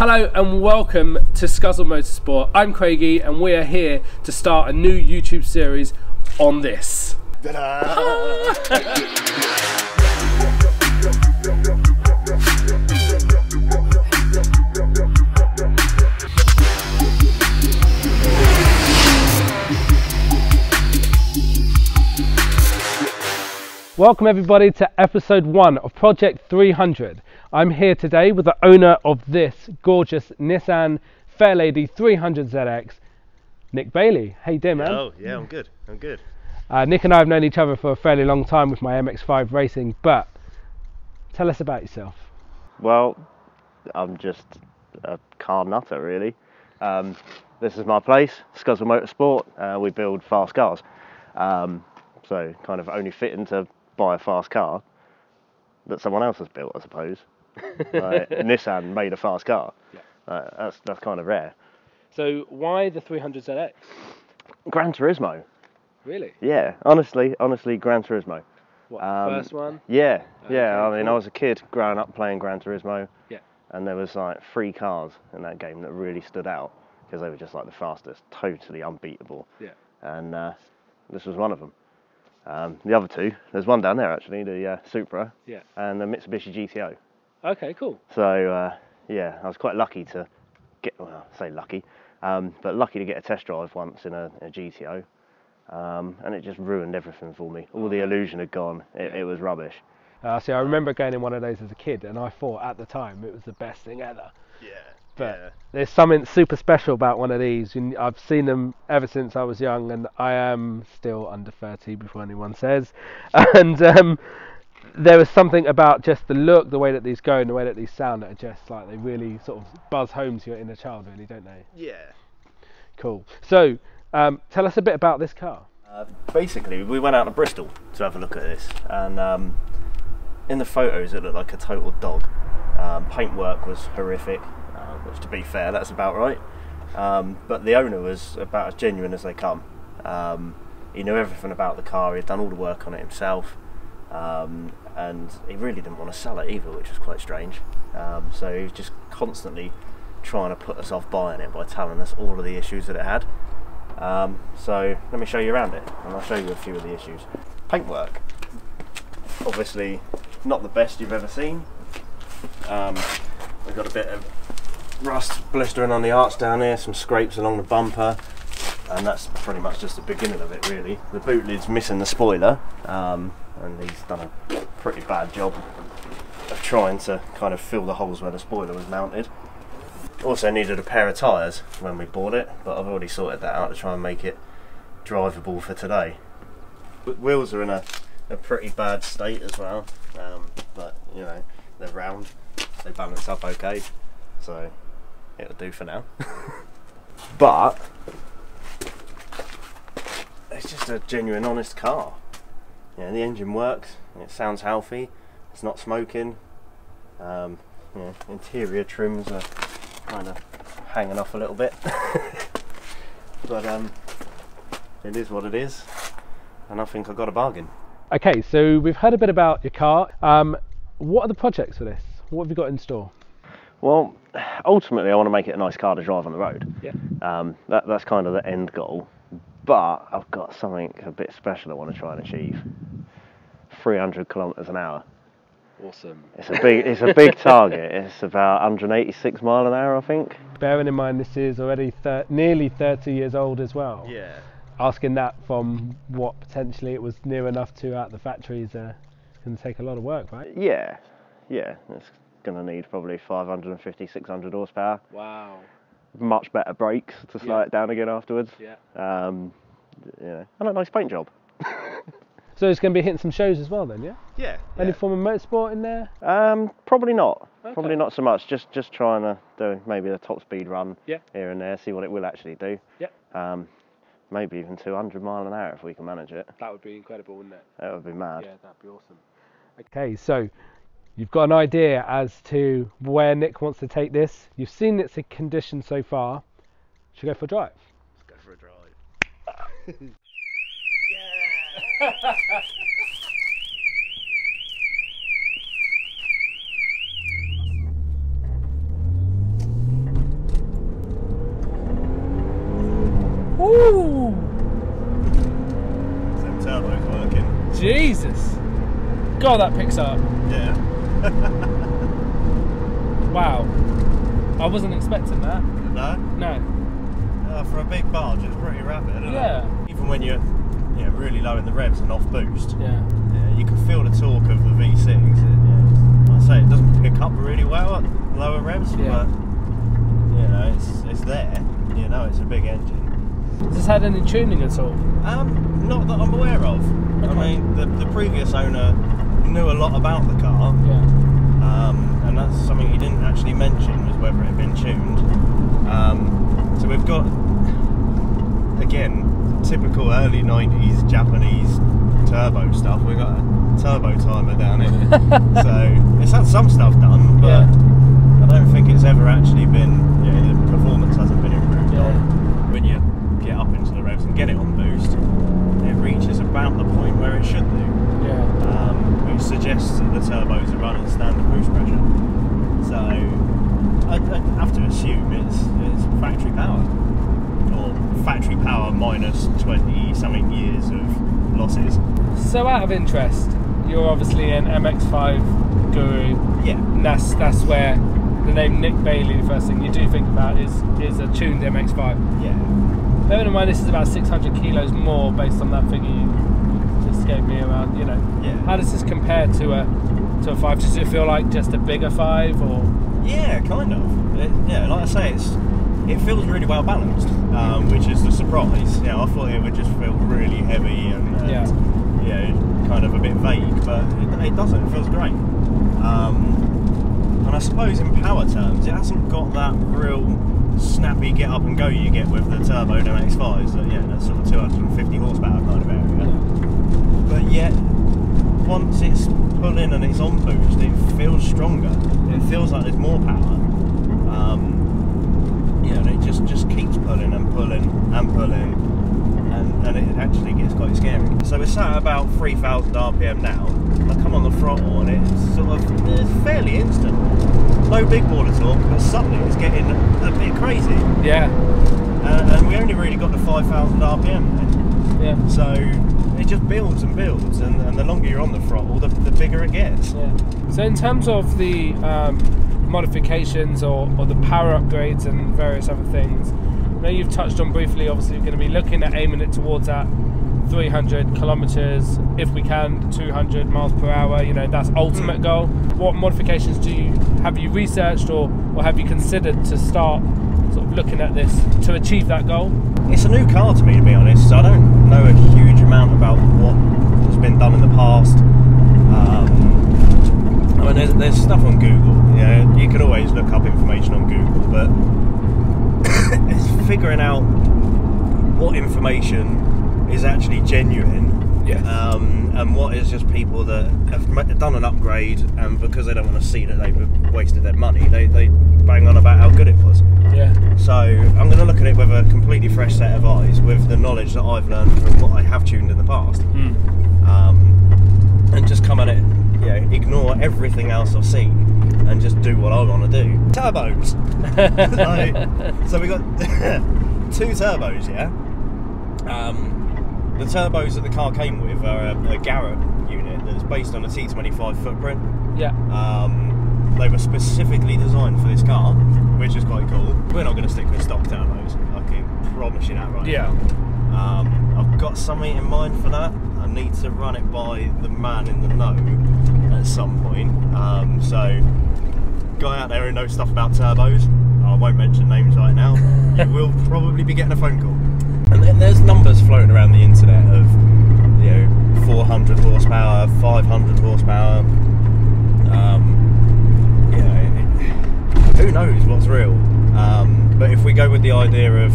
Hello and welcome to Skuzzle Motorsport. I'm Kraigy and we are here to start a new YouTube series on this. Welcome everybody to episode one of Project 300. I'm here today with the owner of this gorgeous Nissan Fairlady 300ZX, Nick Bailey. Hey, you doing, man? Oh, yeah, I'm good. I'm good. Uh, Nick and I have known each other for a fairly long time with my MX-5 racing, but tell us about yourself. Well, I'm just a car nutter, really. Um, this is my place, Skuzzle Motorsport. Uh, we build fast cars. Um, so, kind of only fitting to buy a fast car that someone else has built, I suppose. Nissan made a fast car. Yeah. Uh, that's, that's kind of rare. So why the 300ZX? Gran Turismo. Really? Yeah, honestly, honestly, Gran Turismo. What, Um, first one? Yeah, yeah. I mean, I was a kid growing up playing Gran Turismo. Yeah. And there was like three cars in that game that really stood out because they were just like the fastest, totally unbeatable. Yeah. And uh, this was one of them. Um, the other two, there's one down there actually, the uh, Supra Yeah. and the Mitsubishi GTO. Okay, cool. So uh, yeah, I was quite lucky to get, well, I say lucky, um, but lucky to get a test drive once in a, a GTO. Um, and it just ruined everything for me. All the illusion had gone. It, Yeah. it was rubbish. Uh, see, I remember going in one of those as a kid, and I thought at the time it was the best thing ever. Yeah. But there's something super special about one of these. I've seen them ever since I was young, and I am still under 30 before anyone says. And um, there was something about just the look, the way that these go, and the way that these sound that are just like they really sort of buzz home to your inner child, really, don't they? Yeah. Cool. So, um, tell us a bit about this car. Uh, basically, we went out to Bristol to have a look at this, and um, in the photos, it looked like a total dog. Um, paintwork was horrific, uh, which, to be fair, that's about right. Um, but the owner was about as genuine as they come. Um, he knew everything about the car. He'd done all the work on it himself, um, and he really didn't want to sell it either, which was quite strange. Um, so he was just constantly trying to put us off buying it by telling us all of the issues that it had. Um, so let me show you around it, and I'll show you a few of the issues. Paintwork, obviously not the best you've ever seen. Um, we've got a bit of rust blistering on the arch down here, some scrapes along the bumper, and that's pretty much just the beginning of it really. The boot lid's missing the spoiler, um, and he's done a pretty bad job of trying to kind of fill the holes where the spoiler was mounted. Also needed a pair of tyres when we bought it, but I've already sorted that out to try and make it drivable for today. Wheels are in a, a pretty bad state as well, um, but you know, they're round, they balance up okay, so it'll do for now. but it's just a genuine honest car. Yeah, the engine works, it sounds healthy, it's not smoking. Um, yeah, interior trims are kind of hanging off a little bit. but um, it is what it is, and I think I got a bargain. Okay, so we've heard a bit about your car. Um, what are the projects for this? What have you got in store? Well, ultimately, I want to make it a nice car to drive on the road. Yeah. Um, that, that's kind of the end goal. But I've got something a bit special I want to try and achieve. 300 kilometres an hour. Awesome. It's a big, it's a big target. It's about 186 mile an hour, I think. Bearing in mind this is already thir- nearly 30 years old as well. Yeah. Asking that from what potentially it was near enough to at the factories uh, going to take a lot of work, right? Yeah, yeah. It's going to need probably 550, 600 horsepower. Wow. Much better brakes to slow Yeah. it down again afterwards. Yeah. Um, you know, and a nice paint job. So it's going to be hitting some shows as well then, yeah? Yeah. Any form of motorsport in there? Um, probably not. Okay. Probably not so much. Just just trying to do maybe a top speed run Yeah. here and there, see what it will actually do. Yeah. Um, maybe even 200 mile an hour if we can manage it. That would be incredible, wouldn't it? That would be mad. Yeah, that'd be awesome. Okay, so you've got an idea as to where Nick wants to take this. You've seen its condition so far. Should we go for a drive? Let's go for a drive. Ooh! Turbo's working. Jesus! God, that picks up. Yeah. wow. I wasn't expecting that. No? No. Uh, for a big barge, it's pretty rapid, yeah. It? Even when you're you know, really low in the revs and off boost, Yeah. yeah, you can feel the torque of the V6. It, yeah, like I say it doesn't pick up really well at lower revs, Yeah. but you know, it's it's there. You know, it's a big engine. Has this had any tuning at all? Um, not that I'm aware of. I mean, the, the previous owner knew a lot about the car, Yeah. um, and that's something he didn't actually mention was whether it had been tuned. Um, so we've got again typical early '90s Japanese turbo stuff. We've got a turbo timer down here, so it's had some stuff done, but Yeah. I don't think it's ever actually been. You know, the performance hasn't been improved Yeah. on. When you get up into the revs and get it on boost, it reaches about the point where it should do Yeah. um, which suggests that the turbos are running standard boost pressure. So I, I have to assume it's, it's factory power, or factory power minus 20 something years of losses. So out of interest, you're obviously an MX5 guru. Yeah, And that's that's where the name Nick Bailey, the first thing you do think about is is a tuned MX5. yeah. Bearing in mind this is about 600 kilos more based on that figure you just gave me around, you know. Yeah. How does this compare to a to a five? Does it feel like just a bigger five or Yeah, kind of. It, yeah, like I say, it's it feels really well balanced, um, which is the surprise. You know, I thought it would just feel really heavy and, and Yeah. you know, kind of a bit vague, but it, it doesn't. It feels great. Um, and I suppose in power terms, it hasn't got that real snappy get up and go you get with the turbo MX-5s. That yeah, that's sort of 250 horsepower kind of area. But yet, once it's pulling and it's on boost, it feels stronger. It feels like there's more power. Um, yeah, and it just, just keeps pulling and pulling and pulling, and, and it actually gets quite scary. So we're sat at about 3,000 RPM now. I come on the throttle and it's sort of it's fairly instant. No big ball at all, but suddenly it's getting a bit crazy. yeah, And, and we only really got to 5,000 RPM then. yeah, So it just builds and builds, and, and the longer you're on the throttle, the, the bigger it gets. yeah. So in terms of the um, modifications or, or the power upgrades and various other things, I know you've touched on briefly. Obviously, you're going to be looking at aiming it towards that 300 kilometers, if we can, 200 miles per hour. You know, that's ultimate goal. What modifications do you have you researched or, or have you considered to start sort of looking at this to achieve that goal? It's a new car to me, to be honest. So I don't know a huge amount about what has been done in the past. Um, I mean, there's, there's stuff on Google. Yeah, you can always look up information on Google, but it's figuring out what information is actually genuine um, and what is just people that have done an upgrade and because they don't want to see that they've wasted their money, they, they bang on about how good it was. Yeah. So I'm going to look at it with a completely fresh set of eyes, with the knowledge that I've learned from what I have tuned in the past, Mm. um, and just come at it, you know, ignore everything else I've seen, and just do what I want to do. Turbos. so, so we got two turbos, yeah. Um, the turbos that the car came with are a, a Garrett unit that's based on a T25 footprint. Yeah. Um, they were specifically designed for this car, which is quite cool. We're not going to stick with stock turbos. I can promise you that right Yeah. now. Um, I've got something in mind for that. I need to run it by the man in the know at some point. Um, so, guy out there who knows stuff about turbos, I won't mention names right now. you will probably be getting a phone call. And then there's numbers floating around the internet of, you know, 400 horsepower, 500 horsepower. Um, you know, it, who knows what's real? Um, but if we go with the idea of,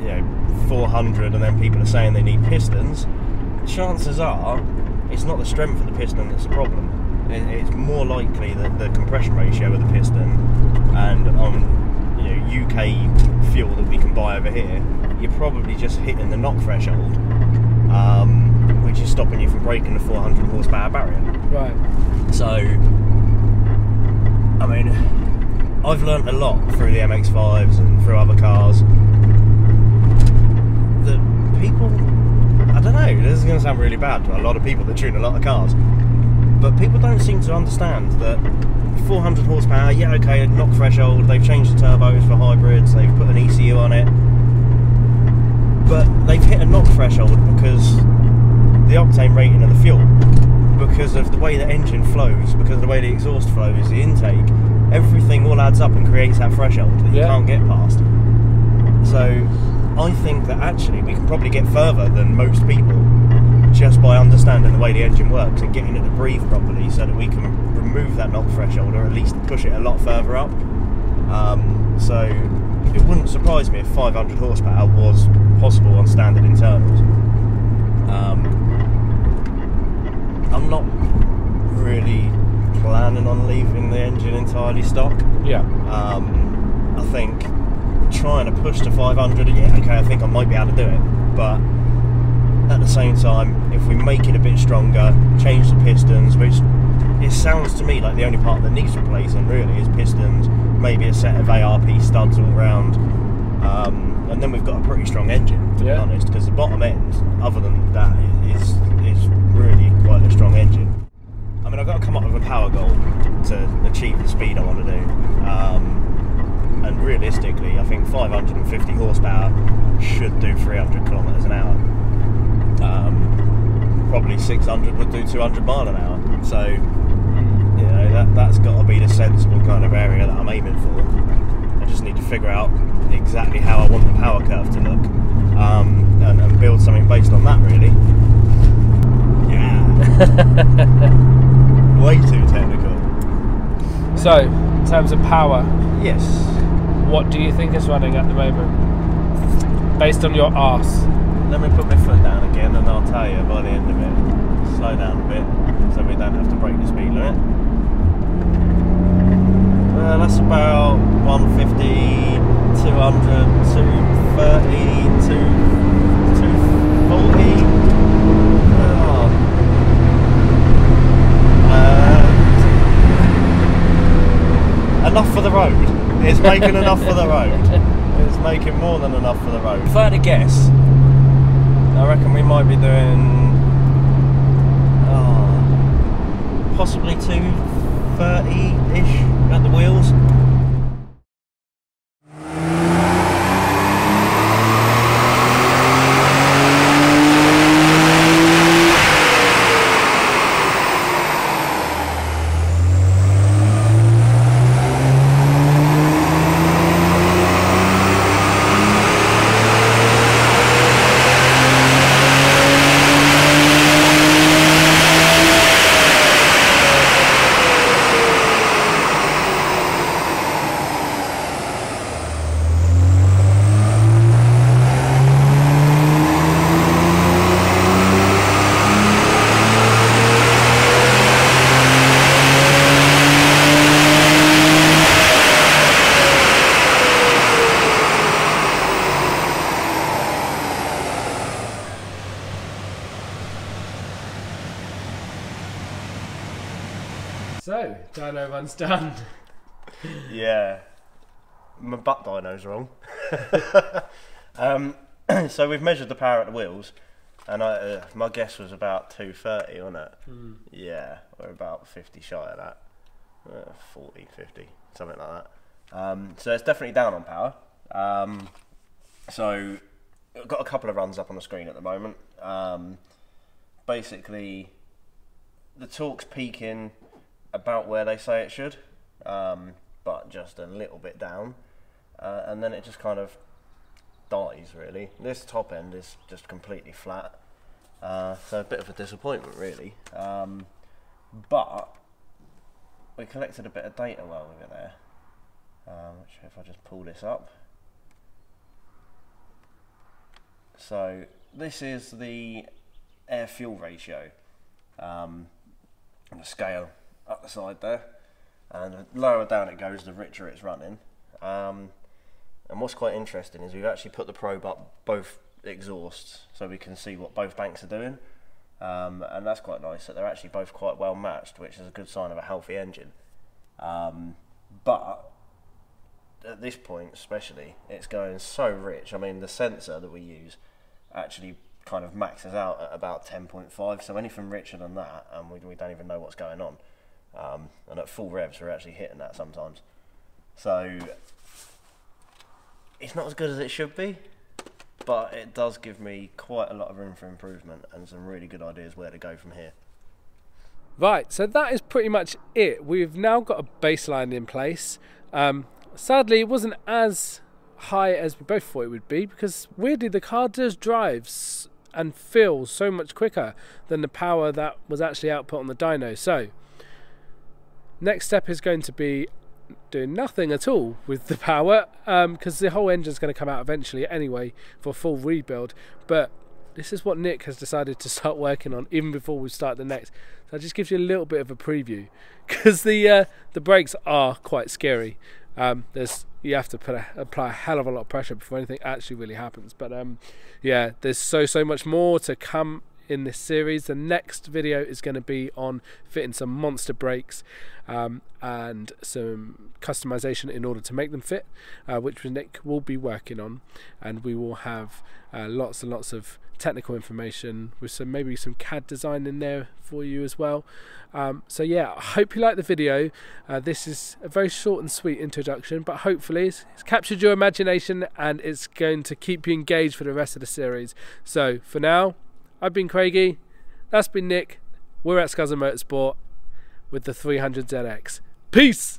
you know, 400 and then people are saying they need pistons, chances are it's not the strength of the piston that's the problem. It, it's more likely that the compression ratio of the piston and on you know, UK fuel that we can buy over here, you're probably just hitting the knock threshold, um, which is stopping you from breaking the 400 horsepower barrier. Right. So, I mean, I've learnt a lot through the MX5s and through other cars that people, I don't know this is going to sound really bad to a lot of people that tune a lot of cars, but people don't seem to understand that 400 horsepower, yeah, okay, knock threshold. They've changed the turbos for hybrids. They've put an ECU on it, but they've hit a knock threshold because the octane rating of the fuel, because of the way the engine flows, because of the way the exhaust flows, the intake, everything all adds up and creates that threshold that you Yeah. can't get past. So I think that actually we can probably get further than most people understanding the way the engine works and getting it to breathe properly so that we can remove that knock threshold or at least push it a lot further up. Um, so it wouldn't surprise me if 500 horsepower was possible on standard internals. Um, I'm not really planning on leaving the engine entirely stock. Yeah. Um, I think trying to push to 500, yeah, okay, I think I might be able to do it, but at the same time, if we make it a bit stronger, change the pistons, which it sounds to me like the only part that needs replacing really is pistons, maybe a set of ARP studs all round, um, and then we've got a pretty strong engine to be honest, because the bottom end, other than that, is is really quite a strong engine. I mean, I've got to come up with a power goal to achieve the speed I want to do. Um, and realistically, I think 550 horsepower should do 300 kilometres an hour. Um, probably 600 would do 200 mile an hour. So, you know, that, that's got to be the sensible kind of area that I'm aiming for. I just need to figure out exactly how I want the power curve to look um, and, and build something based on that, really. Yeah. Way too technical. So, in terms of power, Yes. what do you think is running at the moment? Based on your arse. Let me put my foot down again and I'll tell you by the end of it. Slow down a bit so we don't have to break the speed limit. Well, that's about 150, 200, 230, 240. Oh. Uh, enough for the road. It's making enough for the road. It's making more than enough for the road. If I had to guess, I reckon we might be doing oh, possibly 230-ish at the wheels. So, dyno one's done. Yeah, my butt dyno's wrong. um, so we've measured the power at the wheels, and I, uh, my guess was about 230 on it. Yeah, we're about 50 shy of that. Uh, 40, 50, something like that. Um, so it's definitely down on power. Um, so I've got a couple of runs up on the screen at the moment. Um, basically, the torque's peaking about where they say it should, um, but just a little bit down, uh, and then it just kind of dies really. This top end is just completely flat, uh, so a bit of a disappointment really. Um, but we collected a bit of data while we were there. Um, which if I just pull this up. So this is the air fuel ratio um, the scale up the side there, and the lower down it goes, the richer it's running. Um, and what's quite interesting is we've actually put the probe up both exhausts so we can see what both banks are doing, um, and that's quite nice that they're actually both quite well matched, which is a good sign of a healthy engine. Um, but at this point, especially, it's going so rich. I mean, the sensor that we use actually kind of maxes out at about 10.5. So anything richer than that, and we, we don't even know what's going on. Um, and at full revs, we're actually hitting that sometimes. So it's not as good as it should be, but it does give me quite a lot of room for improvement and some really good ideas where to go from here. Right, so that is pretty much it. We've now got a baseline in place. Um, sadly, it wasn't as high as we both thought it would be because weirdly the car does drives and feels so much quicker than the power that was actually output on the dyno. So, next step is going to be doing nothing at all with the power because um, the whole engine's going to come out eventually anyway for full rebuild. But this is what Nick has decided to start working on even before we start the next. So just gives you a little bit of a preview because the uh, the brakes are quite scary. Um, there's you have to a, apply a hell of a lot of pressure before anything actually really happens. But um, yeah, there's so so much more to come in this series. The next video is going to be on fitting some monster brakes um, and some customization in order to make them fit, uh, which Nick will be working on, and we will have uh, lots and lots of technical information with some maybe some CAD design in there for you as well. Um, so yeah, I hope you like the video. Uh, this is a very short and sweet introduction, but hopefully it's, it's captured your imagination and it's going to keep you engaged for the rest of the series. So for now, I've been Kraigy. That's been Nick. We're at Scuzz Motorsport with the 300ZX. Peace!